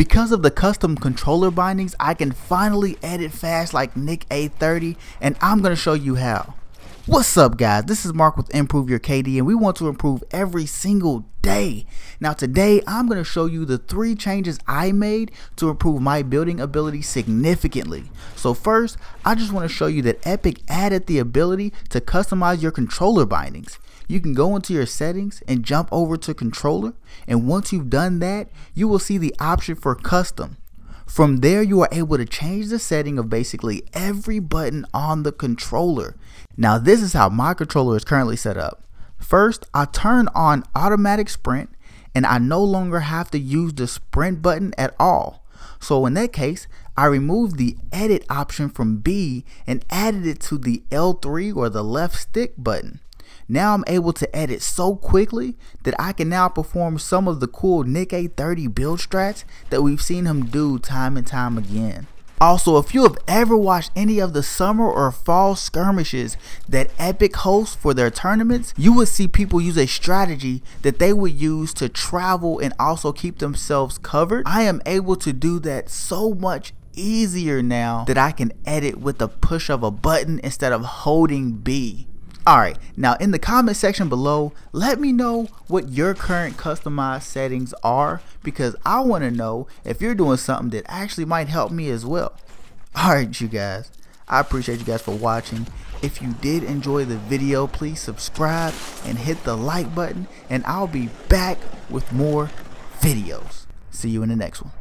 Because of the custom controller bindings, I can finally edit fast like Nick A30 and I'm going to show you how. What's up guys, this is Mark with Improve Your KD and we want to improve every single day. Now today I'm going to show you the three changes I made to improve my building ability significantly. So first, I just want to show you that Epic added the ability to customize your controller bindings. You can go into your settings and jump over to controller and once you've done that, you will see the option for custom. From there, you are able to change the setting of basically every button on the controller. Now, this is how my controller is currently set up. First, I turn on automatic sprint and I no longer have to use the sprint button at all. So in that case, I removed the edit option from B and added it to the L3 or the left stick button. Now I'm able to edit so quickly that I can now perform some of the cool Nick A30 build strats that we've seen him do time and time again. Also, if you have ever watched any of the summer or fall skirmishes that Epic hosts for their tournaments, you would see people use a strategy that they would use to travel and also keep themselves covered. I am able to do that so much easier now that I can edit with the push of a button instead of holding B. Alright, now in the comment section below, let me know what your current customized settings are because I want to know if you're doing something that actually might help me as well. Alright you guys, I appreciate you guys for watching. If you did enjoy the video, please subscribe and hit the like button and I'll be back with more videos. See you in the next one.